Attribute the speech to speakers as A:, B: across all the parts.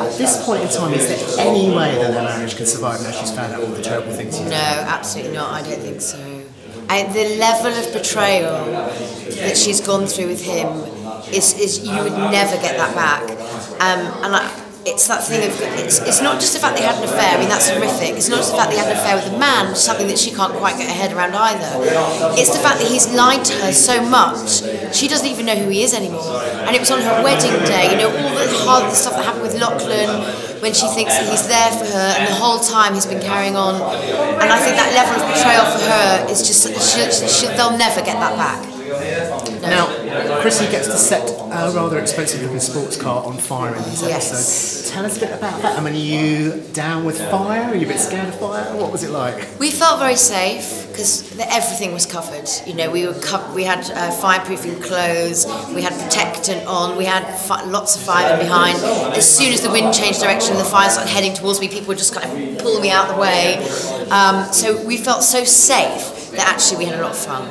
A: At this point in time, is there any way that their marriage can survive now she's found out all the terrible things
B: No, absolutely not. I don't think so. And the level of betrayal that she's gone through with him is, is you would never get that back. Um, and I, it's that thing of it's, it's not just the fact they had an affair. I mean that's horrific. It's not just the fact they had an affair with a man, something that she can't quite get her head around either. It's the fact that he's lied to her so much she doesn't even know who he is anymore. And it was on her wedding day. You know all the hard stuff that happened with Lachlan when she thinks that he's there for her, and the whole time he's been carrying on. And I think that level of betrayal for her is just she, she, they'll never get that back.
A: Now, Chrissie gets to set a rather expensive looking sports car on fire in this
B: Yes.
A: episode. Tell us a bit about that. I mean, are you down with fire? Are you a bit scared of fire? What was it like?
B: We felt very safe because everything was covered. You know, we were we had uh, fireproofing clothes, we had protectant on, we had fi- lots of fire behind. As soon as the wind changed direction and the fire started heading towards me, people would just kind of pull me out of the way. Um, so we felt so safe that actually we had a lot of fun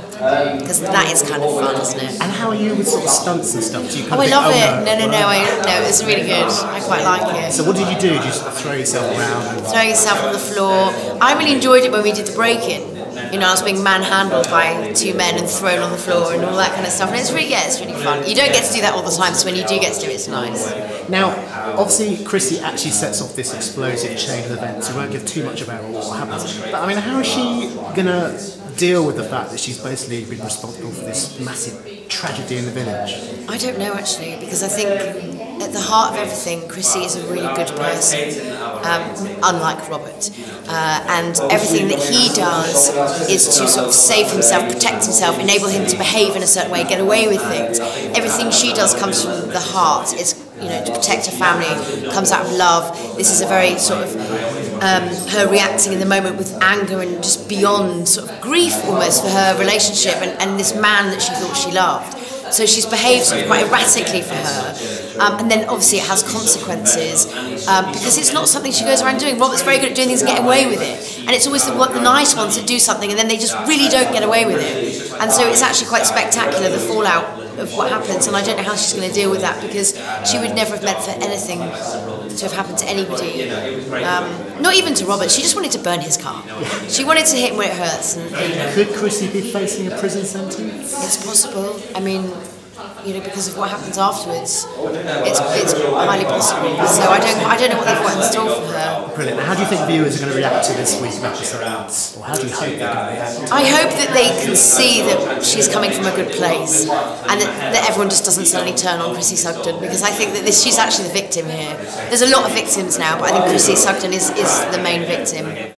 B: because that is kind of fun, isn't it?
A: And how are you with sort of stunts and stuff? Do you
B: Oh, I love
A: think,
B: it. No, no, no, I, no, it's really good. I quite like it.
A: So what did you do? Did you of throw yourself around?
B: Throw yourself on the floor. I really enjoyed it when we did the break-in. You know, I was being manhandled by two men and thrown on the floor and all that kind of stuff. And it's really, yeah, it's really fun. You don't get to do that all the time, so when you do get to do it, it's nice.
A: Now, obviously, Chrissie actually sets off this explosive chain of events. We won't give too much about what happens. But I mean, how is she gonna deal with the fact that she's basically been responsible for this massive tragedy in the village?
B: I don't know actually, because I think at the heart of everything, Chrissie is a really good person, um, unlike Robert. Uh, and everything that he does is to sort of save himself, protect himself, enable him to behave in a certain way, get away with things. Everything she does comes from the heart. It's you know to protect her family, comes out of love. This is a very sort of um, her reacting in the moment with anger and just beyond sort of grief almost for her relationship and, and this man that she thought she loved. So she's behaved quite erratically for her. Um, and then obviously it has consequences um, because it's not something she goes around doing. Robert's very good at doing things and getting away with it. And it's always the, the nice ones that do something and then they just really don't get away with it. And so it's actually quite spectacular, the fallout of what happens. And I don't know how she's going to deal with that because she would never have meant for anything to have happened to anybody. Um, not even to Robert. She just wanted to burn his car. She wanted to hit him where it hurts. And, you know,
A: Could Chrissie be facing a prison sentence?
B: it's possible. I mean, you know, because of what happens afterwards, it's, it's highly possible. So I don't, I don't know what they've got in store for her.
A: Brilliant. How do you think viewers are going to react to this week's episodes? Or how do you hope they're going to react?
B: I hope that they can see that she's coming from a good place and that, that everyone just doesn't suddenly turn on Chrissie Sugden because I think that this, she's actually the victim here. There's a lot of victims now, but I think Chrissie Sugden is, is the main victim.